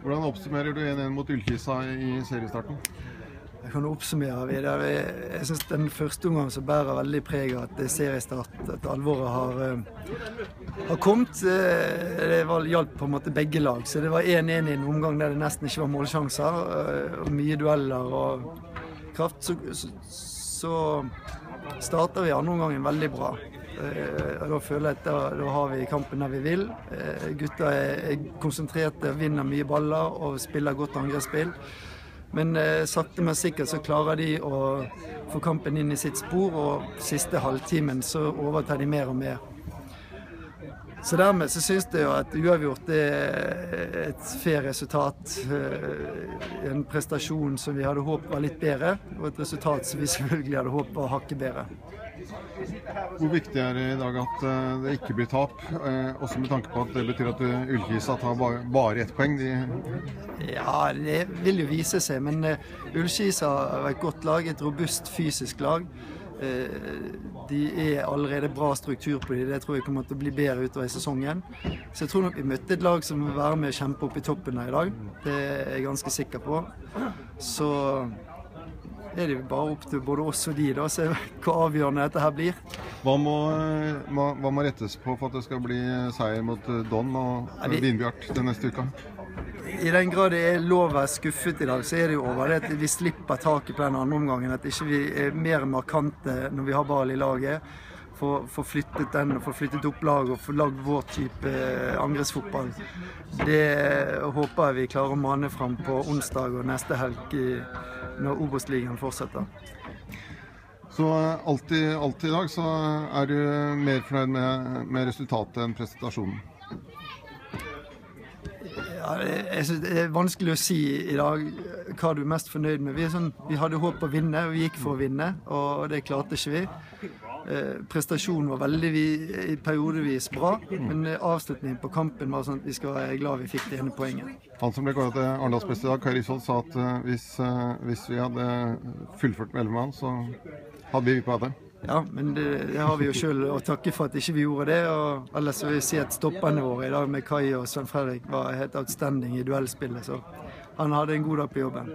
Hvordan oppsummerer du 1-1 mot Ullkisa i seriestarten? Jeg kan oppsummere videre. Jeg, syns den første omgangen så bærer veldig preg av at det er seriestart, at alvoret har, uh, har kommet. Det var, hjalp på en måte begge lag. Så det var 1-1 i en omgang der det nesten ikke var målsjanser. Uh, og mye dueller og kraft. Så, så, så starter vi andre omgangen veldig bra. Uh, da føler jeg at da, da, har vi kampen der vi vil. Gutta er, er konsentrerte, vinner mye baller og spiller godt angrepsspill. Men eh, sakte, men sikkert så klarer de å få kampen inn i sitt spor, og siste halvtimen så overtar de mer og mer. Så dermed så syns jeg jo at uavgjort er et fair resultat. Eh, en prestasjon som vi hadde håpet var litt bedre, og et resultat som vi selvfølgelig hadde håpet var hakket bedre. Hvor viktig er det i dag at eh, det ikke blir tap, eh, også med tanke på at det betyr at Ullkisa tar bare ett poeng? Ja, det vil jo vise seg, men Ullkisa er et godt lag, et robust fysisk lag. De er allerede bra struktur på dem. Det tror jeg kommer til å bli bedre utover i sesongen. Så jeg tror nok vi møtte et lag som vil være med å kjempe opp i toppen her i dag. Det er jeg ganske sikker på. Så er det bare opp til både oss og de da, se hvor avgjørende dette her blir. Hva må, hva må, rettes på for at det skal bli seier mot Don og Vinbjart den neste uka? I den grad det er lov å være skuffet i dag, så er det jo over det at vi slipper taket på den andre omgangen. At ikke vi er mer markante når vi har ball i laget. Få flyttet den og få flyttet opp laget og få lagd vår type angrepsfotball. Det håper jeg vi klarer å mane fram på onsdag og neste helg når Obos-ligaen fortsetter. Så alltid, i, i, dag så er du mer fornøyd med, med resultatet enn presentasjonen? Jeg synes Det er vanskelig å si i dag hva du er mest fornøyd med. Vi, sånn, vi hadde håp å vinne, og vi gikk for å vinne, og det klarte ikke vi. Eh, prestasjonen var veldig vi, periodevis bra, men avslutningen på kampen var sånn at vi skal være glad vi fikk det ene poenget. Han som ble kåret til Arendalsbeste i dag, Kai Risholt, sa at uh, hvis, uh, hvis, vi hadde fullført med elleve mann, så hadde vi vippa det. Ja, men det, det, har vi jo sjøl å takke for at ikke vi gjorde det. og Ellers vil jeg si at stopperne våre i dag med Kai og Svein Fredrik var helt outstanding i duellspillet. Så han hadde en god dag på jobben.